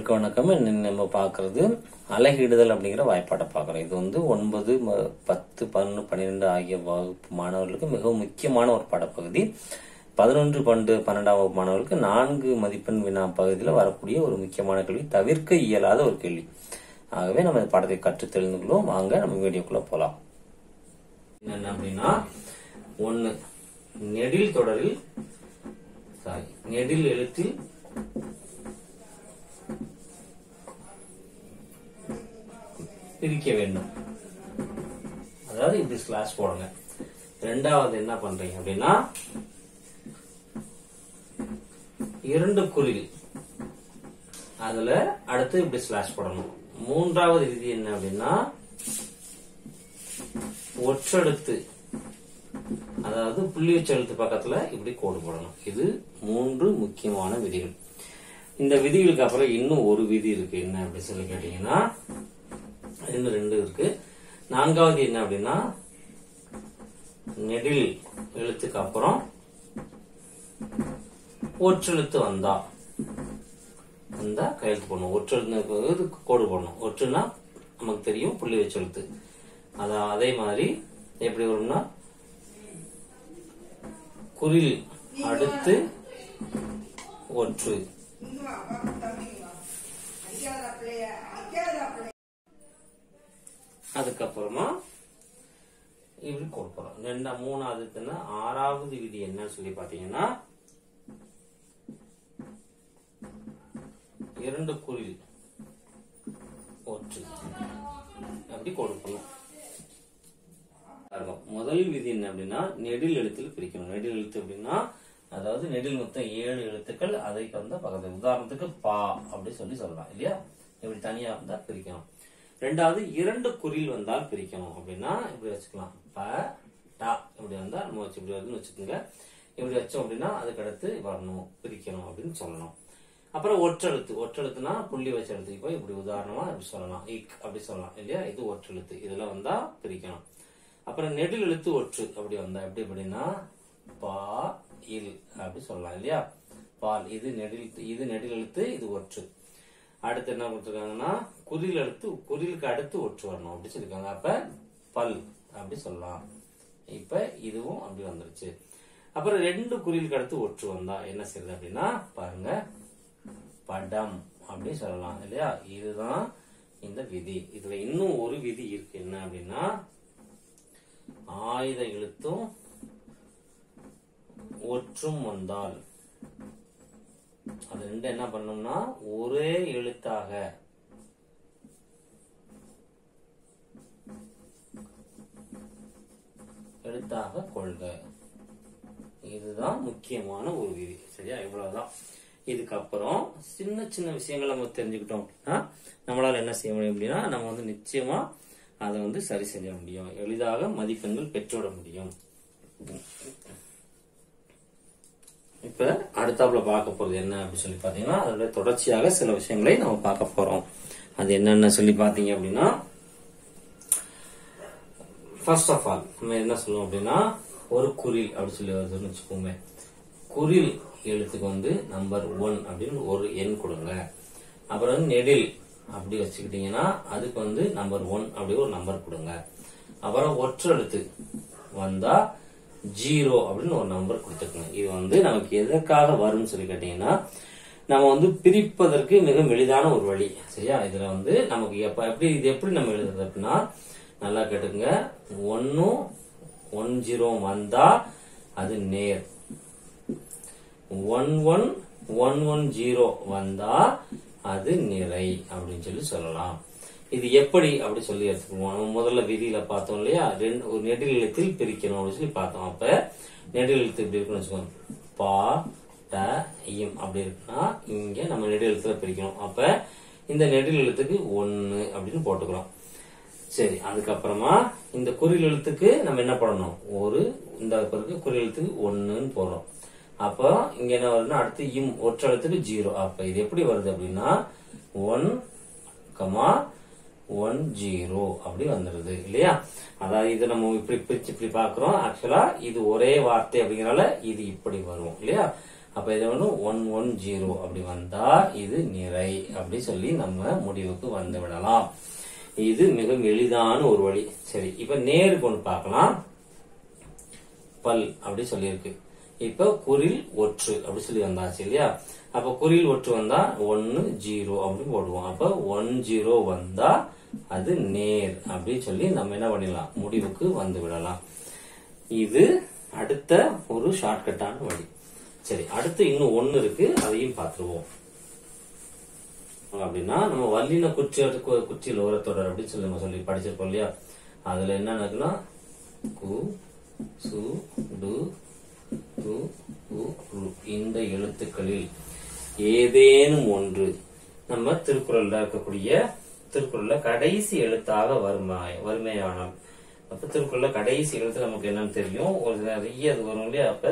அனைவருக்கும் வணக்கம். நம்ம பார்க்கறது? அலகிடுதல் அப்படிங்கிற வாய்ப்பாட்டை பார்க்குறோம். இது வந்து ஒன்பது ம- பத்து பதினொன்று பன்னிரெண்டு ஆகிய வகுப்பு மாணவர்களுக்கு மிகவும் முக்கியமான ஒரு பாடப்பகுதி. பதினொன்று பன்னெண்டு பன்னெண்டாம் வகுப்பு மாணவர்களுக்கு நான்கு மதிப்பெண் வினா பகுதியில் வரக்கூடிய ஒரு முக்கியமான கேள்வி. தவிர்க்க இயலாத ஒரு கேள்வி. ஆகவே நம்ம இந்த பாடத்தை கற்று தெரிந்துக்கொள்வோம் வாங்க நம்ம வீடியோக்குள்ள போலாம். என்ன அப்படின்னா ஒன்னு நெடில் தொடரில் சாரி நெடில் எழுத்தில் பிரிக்க வேண்டும். அதாவது இப்படி ஸ்லாஷ் போடுங்க. ரெண்டாவது என்ன பண்றீங்க அப்படின்னா இரண்டு குறில் அதுல அடுத்து இப்படி ஸ்லாஷ் போடணும். மூன்றாவது விதி என்ன அப்படின்னா ஒற்றெழுத்து. அதாவது புள்ளி வச்ச எழுத்து பக்கத்துல இப்படி கோடு போடணும். இது மூன்று முக்கியமான விதிகள். இந்த விதிகளுக்கு அப்புறம் இன்னும் ஒரு விதி இருக்கு. என்ன அப்படின்னு சொல்லி கேட்டீங்கன்னா இந்த ரெண்டு இருக்கு. நான்காவது என்ன அப்படின்னா நெடில் எழுத்துக்கு அப்புறம் ஒற்றெழுத்து வந்தா. வந்தா கையெழுத்து போடணும். ஒற்றெழுத்து கோடு போடணும். ஒற்றுன்னா நமக்கு தெரியும் புள்ளி வச்செழுத்து அதான் அதே மாதிரி எப்படி வரும்னா குரில் அடுத்து ஒற்று. அதுக்கப்புறமா இப்படி கொடுக்கணும் ரெண்டா மூணாவதுன்னா ஆறாவது விதி என்னன்னு சொல்லி பாத்தீங்கன்னா இரண்டு குறில் ஒற்று. அப்படி கொடுக்கணும். முதல் விதி என்ன அப்படின்னா நெடில் எழுத்தில் பிரிக்கணும். நெடில் எழுத்து அப்படின்னா அதாவது நெடில் மொத்தம் ஏழு எழுத்துக்கள் அதை வந்து பக்கத்து உதாரணத்துக்கு பா அப்படி சொல்லி சொல்லலாம் இல்லையா? இப்படி தனியா இருந்தா பிரிக்கணும். ரெண்டாவது இரண்டு குறில் வந்தால் பிரிக்கணும். அப்படின்னா இப்படி வச்சுக்கலாம். ப டா இப்படி வந்தா நம்ம வச்சு இப்படி வருதுன்னு வச்சுக்கோங்க. இப்படி வச்சோம் அப்படின்னா அதுக்கடுத்து வரணும் பிரிக்கணும் அப்படின்னு சொல்லணும். அப்புறம் ஒற்றெழுத்து. ஒற்றெழுத்துனா புள்ளி வச்ச எழுத்து இப்போ இப்படி உதாரணமா இப்படி சொல்லலாம். இக் அப்படி சொல்லலாம் இல்லையா? இது ஒற்றெழுத்து. இதுல வந்தா பிரிக்கணும். அப்புறம் நெடில் எழுத்து ஒற்று அப்படி வந்தா எப்படி அப்படின்னா பா இல் அப்படி சொல்லலாம் இல்லையா? பால். இது நெடில் இது நெடில் எழுத்து இது ஒற்று. அடுத்து என்ன கொடுத்துருக்காங்கன்னா குறில் அடுத்து குறிலுக்கு அடுத்து ஒற்று வரணும் அப்படி சொல்லிருக்காங்க அப்ப பல் அப்படி சொல்லலாம். இப்ப இதுவும் அப்படி வந்துருச்சு. அப்புறம் ரெண்டு குறிலுக்கு அடுத்து ஒற்று வந்தா என்ன செய்யுது அப்படின்னா பாருங்க படம் அப்படி சொல்லலாம் இல்லையா? இதுதான் இந்த விதி. இதுல இன்னும் ஒரு விதி இருக்கு. என்ன அப்படின்னா ஆயுத எழுத்தும் ஒற்றும் வந்தால் அது ரெண்டு என்ன பண்ணணும்னா ஒரே எழுத்தாக. எழுத்தாக கொள்க. இதுதான் முக்கியமான ஒரு விதி. சரியா? இவ்வளவுதான். இதுக்கப்புறம் சின்ன சின்ன விஷயங்களை நம்ம தெரிஞ்சுக்கிட்டோம் அப்படின்னா நம்மளால என்ன செய்ய முடியும் அப்படின்னா நம்ம வந்து நிச்சயமா அதை வந்து சரி செய்ய முடியும். எளிதாக மதிப்பெண்கள் பெற்றுவிட முடியும். இப்ப அடுத்தாப்புல பார்க்க போறது என்ன அப்படின்னு சொல்லி பாத்தீங்கன்னா அதோட தொடர்ச்சியாக சில விஷயங்களை நம்ம பார்க்க போறோம். அது என்னென்ன சொல்லி பாத்தீங்க அப்படின்னா ஃபர்ஸ்ட் ஆஃப் ஆல் நம்ம என்ன சொல்லுவோம் அப்படின்னா ஒரு குறில் அப்படி சொல்லி வருதுன்னு வச்சுக்கோங்க குறில் எழுத்துக்கு வந்து நம்பர் ஒன் அப்படின்னு ஒரு எண் கொடுங்க. அப்புறம் வந்து நெடில் அப்படி வச்சுக்கிட்டீங்கன்னா அதுக்கு வந்து நம்பர் ஒன் அப்படி ஒரு நம்பர் கொடுங்க. அப்புறம் ஒற்றெழுத்து வந்தா ஜீரோ அப்படின்னு ஒரு நம்பர் கொடுத்துருக்குங்க இது வந்து நமக்கு எதற்காக வரும்னு சொல்லி கேட்டீங்கன்னா நம்ம வந்து பிரிப்பதற்கு மிக எளிதான ஒரு வழி. சரியா? இதுல வந்து நமக்கு எப்ப எப்படி இது எப்படி நம்ம எழுதுறது அப்படின்னா நல்லா கேட்டுங்க ஒன்னும் ஒன் ஜீரோ வந்தா அது நேர். One one one one zero வந்தா அது நிறை அப்படின்னு சொல்லி சொல்லலாம். இது எப்படி அப்படி சொல்லி எடுத்துக்குவோம்? நம்ம முதல்ல விதியில பார்த்தோம் இல்லையா? ரெண்டு ஒரு நெடில் எழுத்தில் பிரிக்கணும் அப்படின்னு சொல்லி பார்த்தோம். அப்ப நெடில் எழுத்து இப்படி இருக்குன்னு வச்சுக்கோங்க. பா ட இம் அப்படி இருக்குன்னா இங்க நம்ம நெடில் எழுத்துல பிரிக்கணும். அப்ப இந்த நெடில் எழுத்துக்கு ஒன்னு அப்படின்னு போட்டுக்கிறோம். சரி அதுக்கப்புறமா இந்த குறில் எழுத்துக்கு நம்ம என்ன பண்ணணும் ஒரு இந்த பிறகு குறில் எழுத்துக்கு ஒன்னுன்னு போடுறோம். அப்போ இங்க என்ன வருதுன்னா அடுத்து இம் ஒற்றெழுத்துக்கு ஜீரோ. அப்ப இது எப்படி வருது அப்படின்னா ஒன் கமா ஒன் ஜீரோ அப்படி வந்துருது இல்லையா? அதாவது இது நம்ம இப்படி பிரிச்சு இப்படி பாக்குறோம் ஆக்சுவலா இது ஒரே வார்த்தை அப்படிங்கறனால இது இப்படி வரும் இல்லையா? அப்ப இது வந்து ஒன் ஒன் ஜீரோ அப்படி வந்தா இது நிறை அப்படி சொல்லி நம்ம முடிவுக்கு வந்து விடலாம். இது மிகவும் எளிதான ஒரு வழி. சரி இப்ப நேருக்கு ஒன்று பார்க்கலாம். பல் அப்படி சொல்லியிருக்கு. இப்ப குறில் ஒற்று அப்படி சொல்லி வந்தாச்சு இல்லையா? அப்ப குறில் ஒற்று வந்தா ஒன்னு ஜீரோ அப்படின்னு போடுவோம். அப்ப ஒன் ஜீரோ வந்தா அது நேர் அப்படின்னு சொல்லி நம்ம என்ன பண்ணிடலாம்? முடிவுக்கு வந்து விடலாம். இது அடுத்த ஒரு ஷார்ட்கட்டான வழி. சரி அடுத்து இன்னும் ஒன்னு இருக்கு அதையும் பார்த்துருவோம். அப்படின்னா நம்ம வல்லின குச்சி குச்சியில் ஓரத்தொடர் அப்படின்னு சொல்லி நம்ம சொல்லி படிச்சிருக்கோம் இல்லையா? அதுல என்ன இருக்குன்னா கு சு டு ரு உ, ரு. இந்த எழுத்துக்களில் ஏதேனும் ஒன்று நம்ம திருக்குறள்ல இருக்கக்கூடிய திருக்குறள்ல கடைசி எழுத்தாக வருமாய் வறுமையானால் அப்ப திருக்குறள்ல கடைசி எழுத்து நமக்கு என்னன்னு தெரியும். ஒரு நிறைய அது வரும் இல்லையா? அப்ப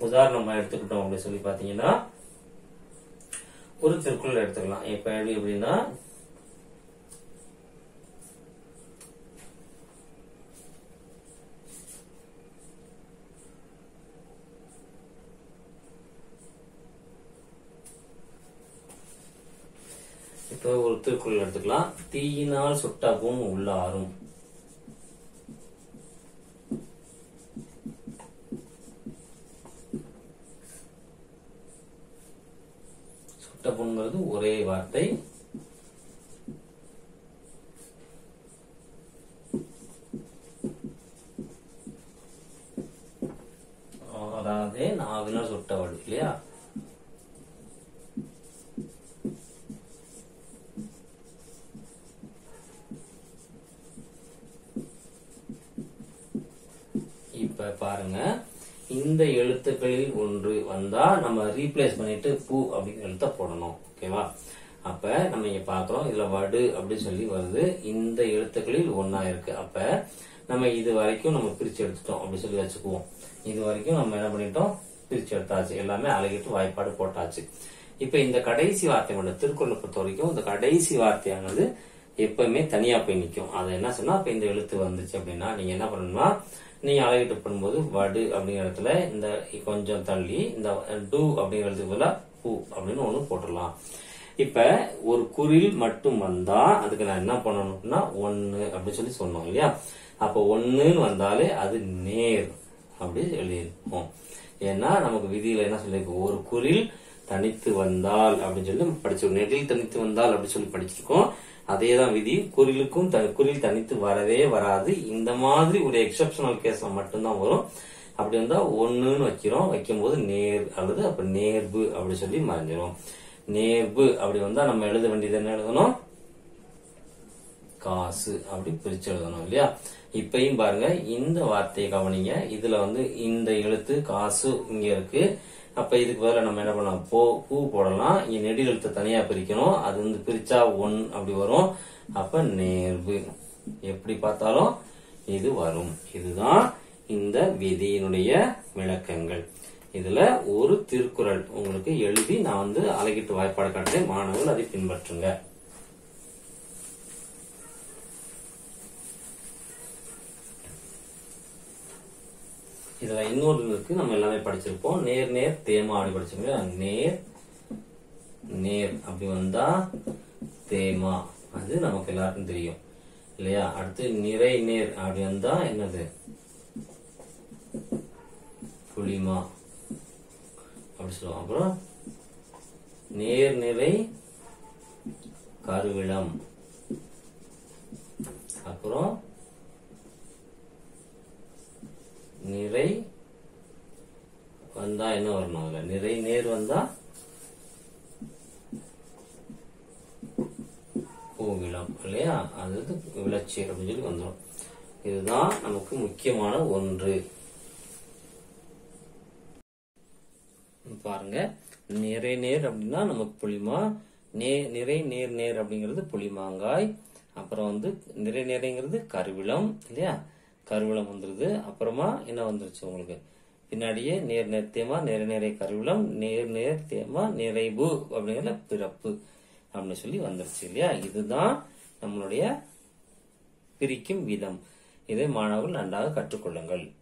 உதாரணமா எடுத்துக்கிட்டோம் அப்படின்னு சொல்லி பாத்தீங்கன்னா ஒரு திருக்குறள் எடுத்துக்கலாம். இப்ப எப்படி அப்படின்னா இப்போ ஒரு திருக்குறள் எடுத்துக்கலாம். தீயினால் சுட்டவும் உள்ளாரும். சுட்டப்புங்கிறது ஒரே வார்த்தை அதாவது நாவினால் சுட்டவள் இல்லையா இப்ப பாருங்க. இந்த எழுத்துக்களில் ஒன்று வந்தா நம்ம ரீப்ளேஸ் பண்ணிட்டு பூ அப்படின்னு எழுத்த போடணும். ஓகேவா அப்ப நம்ம இங்க பாக்குறோம். இதுல வடு அப்படின்னு சொல்லி வருது. இந்த எழுத்துக்களில் ஒன்னா இருக்கு. அப்ப நம்ம இது வரைக்கும் நம்ம பிரிச்சு எடுத்துட்டோம் அப்படின்னு சொல்லி வச்சுக்குவோம். இது வரைக்கும் நம்ம என்ன பண்ணிட்டோம்? பிரிச்சு எடுத்தாச்சு. எல்லாமே அழகிட்டு வாய்ப்பாடு போட்டாச்சு. இப்ப இந்த கடைசி வார்த்தை மட்டும் திருக்குறளை பொறுத்த வரைக்கும் இந்த கடைசி வார்த்தையானது எப்பவுமே தனியா போய் நிற்கும் அதை என்ன சொன்னா இப்ப இந்த எழுத்து வந்துச்சு அப்படின்னா நீங்க என்ன பண்ணணும்னா நீங்க அழகிட்டு பண்ணும்போது வடு அப்படிங்கிற இடத்துல இந்த கொஞ்சம் தள்ளி இந்த டு அப்படிங்கிற பூ அப்படின்னு ஒண்ணு போட்டுடலாம். இப்ப ஒரு குறில் மட்டும் வந்தா அதுக்கு நான் என்ன பண்ணணும்னா ஒன்னு அப்படின்னு சொல்லி சொன்னோம் இல்லையா? அப்ப ஒண்ணுன்னு வந்தாலே அது நேர் அப்படி எழுதியிருப்போம். ஏன்னா நமக்கு விதியில என்ன சொல்லியிருக்கோம்? ஒரு குறில் தனித்து வந்தால் அப்படின்னு சொல்லி படிச்சிருக்கோம். நெடில் தனித்து வந்தால் அப்படின்னு சொல்லி படிச்சிருக்கோம். அதே தான் விதி. குரிலுக்கும் த- தனித்து வரவே வராது. இந்த மாதிரி ஒரு எக்ஸப்ஷனல் கேஸ்ல மட்டும்தான் வரும். அப்படி வந்தா ஒண்ணுன்னு வைக்கிறோம். வைக்கும்போது நேர் அல்லது அப்ப நேர்பு அப்படி சொல்லி மறைஞ்சிரும். நேர்பு அப்படி வந்தா நம்ம எழுத வேண்டியது என்ன எழுதணும்? காசு அப்படி பிரிச்சு எழுதணும் இல்லையா? இப்பயும் பாருங்க இந்த வார்த்தையை கவனிங்க. இதுல வந்து இந்த எழுத்து காசு இங்க இருக்கு. அப்ப இதுக்கு பதிலாக நம்ம என்ன பண்ணலாம்? போ பூ போடலாம். இங்க நெடில் எழுத்து தனியா பிரிக்கணும். அது வந்து பிரிச்சா ஒன் அப்படி வரும். அப்ப நேர்வு. எப்படி பார்த்தாலும் இது வரும். இதுதான் இந்த விதியினுடைய விளக்கங்கள். இதுல ஒரு திருக்குறள் உங்களுக்கு எழுதி நான் வந்து அழகிட்டு வாய்ப்பாடு காட்டுறேன். மாணவர்கள் அதை பின்பற்றுங்க. இதுல இன்னொரு இருக்கு நம்ம எல்லாமே படிச்சிருப்போம். நேர் நேர் தேமா அப்படி படிச்சிருக்கோம் நேர் நேர் அப்படி வந்தா தேமா. அது நமக்கு எல்லாருக்கும் தெரியும். இல்லையா? அடுத்து நிறை நேர் அப்படி வந்தா என்னது? புளிமா அப்படி சொல்லுவோம். அப்புறம் நேர் நிறை கருவிளம். அப்புறம் நிறை வந்தா என்ன வரணும் அதுல? நிறை நேர் வந்தா பூவிளம் இல்லையா? அது வந்து அப்படின்னு சொல்லி வந்துடும் இதுதான் நமக்கு முக்கியமான ஒன்று. பாருங்க. நிறை நேர் அப்படின்னா நமக்கு புளிமா நே நிறை நேர் நேர் அப்படிங்கிறது புளிமாங்காய். அப்புறம் வந்து நிறை நிறைங்கிறது கருவிளம் இல்லையா? கருவிளம் வந்துருது. அப்புறமா என்ன வந்துருச்சு உங்களுக்கு? பின்னாடியே நேர் நேர் தேமா நிறை நிறை கருவிளம் நேர் நேர் தேமா நிறைவு அப்படிங்கிற பிறப்பு அப்படின்னு சொல்லி வந்துருச்சு இல்லையா? இதுதான் நம்மளுடைய பிரிக்கும் விதம். இதை மாணவர்கள் நன்றாக கற்றுக்கொள்ளுங்கள்.